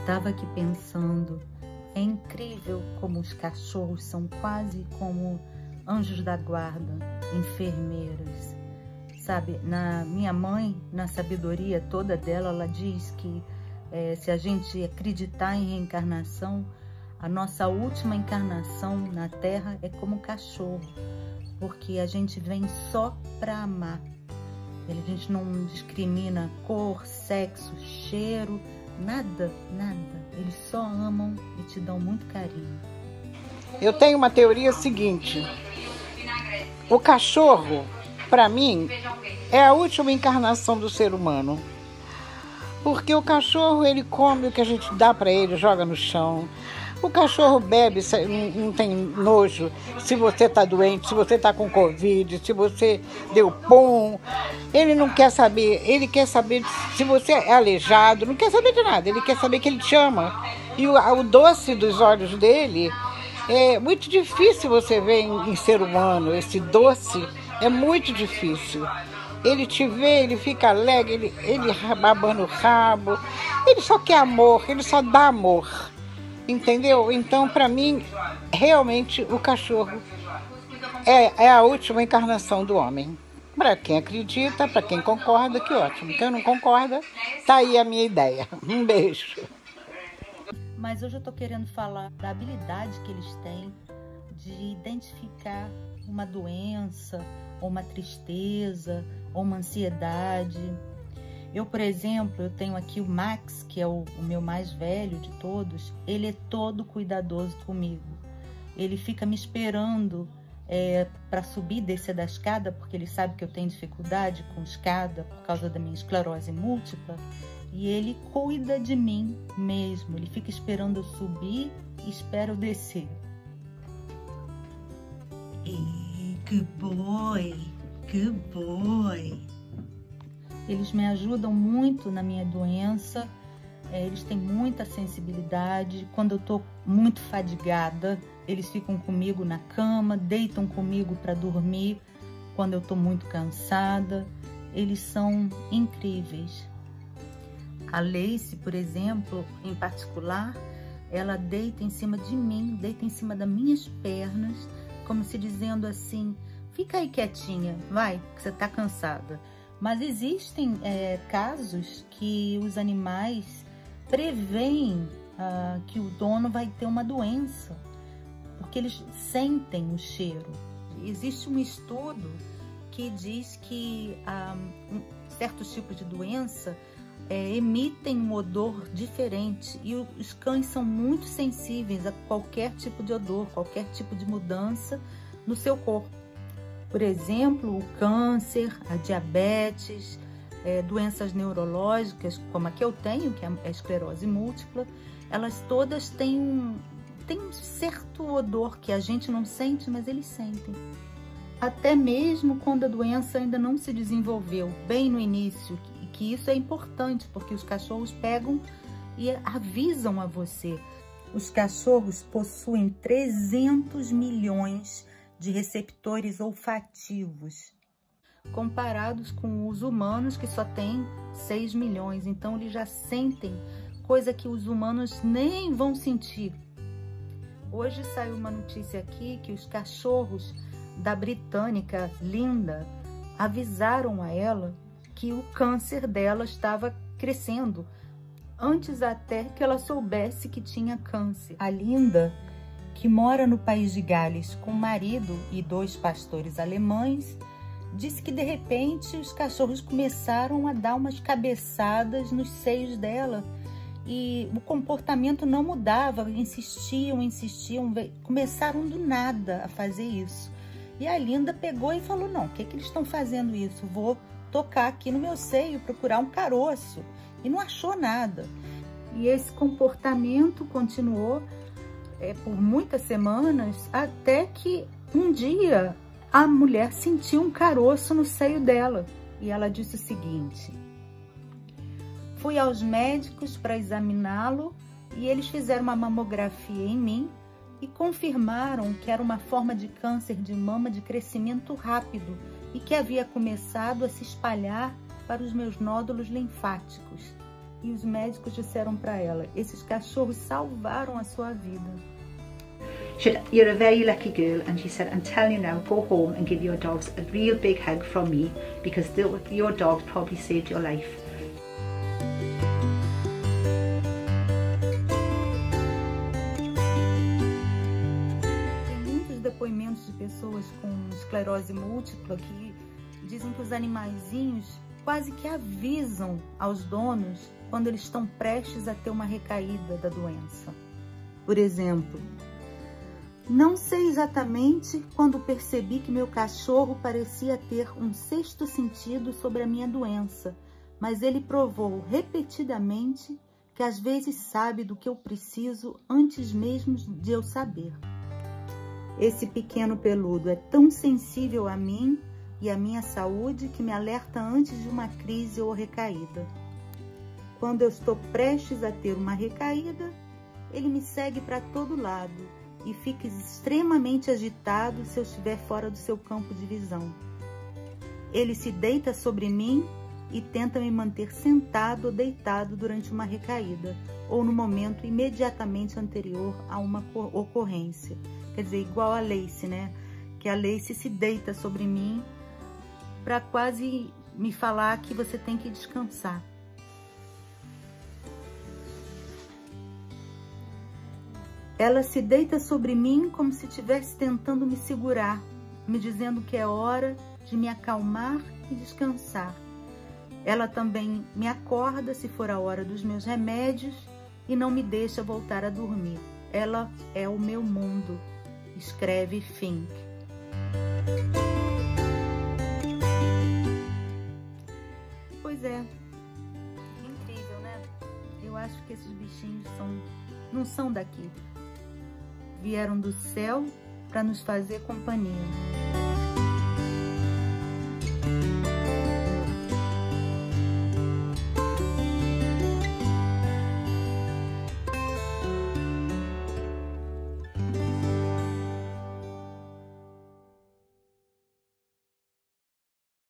estava aqui pensando, é incrível como os cachorros são quase como anjos da guarda, enfermeiros. Sabe, na minha mãe, na sabedoria toda dela, ela diz que é, se a gente acreditar em reencarnação, a nossa última encarnação na Terra é como cachorro, porque a gente vem só para amar. A gente não discrimina cor, sexo, cheiro, nada, nada. Eles só amam e te dão muito carinho. Eu tenho uma teoria seguinte: o cachorro, para mim, é a última encarnação do ser humano. Porque o cachorro, ele come o que a gente dá para ele, joga no chão. O cachorro bebe, não tem nojo se você está doente, se você está com Covid, se você deu pum. Ele não quer saber, ele quer saber se você é aleijado, não quer saber de nada, ele quer saber que ele te ama. E o, o doce dos olhos dele é muito difícil você ver em, em ser humano, esse doce é muito difícil. Ele te vê, ele fica alegre, ele, ele babando o rabo. Ele só quer amor, ele só dá amor. Entendeu? Então, para mim, realmente o cachorro é, é a última encarnação do homem. Para quem acredita, para quem concorda, que ótimo. Quem não concorda, tá aí a minha ideia. Um beijo. Mas hoje eu estou querendo falar da habilidade que eles têm de identificar uma doença, ou uma tristeza, ou uma ansiedade. Eu, por exemplo, eu tenho aqui o Max, que é o, o meu mais velho de todos. Ele é todo cuidadoso comigo. Ele fica me esperando é, para subir e descer da escada, porque ele sabe que eu tenho dificuldade com escada por causa da minha esclerose múltipla. E ele cuida de mim mesmo. Ele fica esperando eu subir e espera eu descer. good boy, good boy. Eles me ajudam muito na minha doença, é, eles têm muita sensibilidade. Quando eu estou muito fadigada, eles ficam comigo na cama, deitam comigo para dormir. Quando eu estou muito cansada, eles são incríveis. A Lace, por exemplo, em particular, ela deita em cima de mim, deita em cima das minhas pernas, como se dizendo assim: fica aí quietinha, vai, que você está cansada. Mas existem é, casos que os animais preveem ah, que o dono vai ter uma doença, porque eles sentem o cheiro. Existe um estudo que diz que ah, um, certos tipos de doença é, emitem um odor diferente e os cães são muito sensíveis a qualquer tipo de odor, qualquer tipo de mudança no seu corpo. Por exemplo, o câncer, a diabetes, é, doenças neurológicas, como a que eu tenho, que é a esclerose múltipla, elas todas têm um, têm um certo odor que a gente não sente, mas eles sentem. Até mesmo quando a doença ainda não se desenvolveu, bem no início, que isso é importante, porque os cachorros pegam e avisam a você. Os cachorros possuem 300 milhões de receptores olfativos, comparados com os humanos que só têm 6 milhões. Então eles já sentem coisa que os humanos nem vão sentir. Hoje saiu uma notícia aqui que os cachorros da britânica Linda avisaram a ela que o câncer dela estava crescendo antes até que ela soubesse que tinha câncer. A Linda que mora no país de Gales com o marido e dois pastores alemães, disse que de repente os cachorros começaram a dar umas cabeçadas nos seios dela e o comportamento não mudava, insistiam, insistiam, começaram do nada a fazer isso. E a Linda pegou e falou: Não, o que, que eles estão fazendo isso? Vou tocar aqui no meu seio, procurar um caroço. E não achou nada. E esse comportamento continuou é, por muitas semanas, até que um dia a mulher sentiu um caroço no seio dela. E ela disse o seguinte: Fui aos médicos para examiná-lo e eles fizeram uma mamografia em mim e confirmaram que era uma forma de câncer de mama de crescimento rápido e que havia começado a se espalhar para os meus nódulos linfáticos. E os médicos disseram para ela: esses cachorros salvaram a sua vida. She said, You're a very lucky girl, and she said, I'm telling you now, go home and give your dogs a real big hug from me because your dogs probably saved your life. Tem muitos depoimentos de pessoas com esclerose múltipla que dizem que os animaizinhos quase que avisam aos donos quando eles estão prestes a ter uma recaída da doença. Por exemplo, não sei exatamente quando percebi que meu cachorro parecia ter um sexto sentido sobre a minha doença, mas ele provou repetidamente que às vezes sabe do que eu preciso antes mesmo de eu saber. Esse pequeno peludo é tão sensível a mim e à minha saúde que me alerta antes de uma crise ou recaída. Quando eu estou prestes a ter uma recaída, ele me segue para todo lado e fica extremamente agitado se eu estiver fora do seu campo de visão. Ele se deita sobre mim e tenta me manter sentado ou deitado durante uma recaída ou no momento imediatamente anterior a uma ocorrência. Quer dizer, igual a Lace, né? Que a Lace se deita sobre mim para quase me falar que você tem que descansar. Ela se deita sobre mim como se estivesse tentando me segurar, me dizendo que é hora de me acalmar e descansar. Ela também me acorda se for a hora dos meus remédios e não me deixa voltar a dormir. Ela é o meu mundo, escreve Fink. Pois é, incrível, né? Eu acho que esses bichinhos são, não são daqui. Vieram do céu para nos fazer companhia.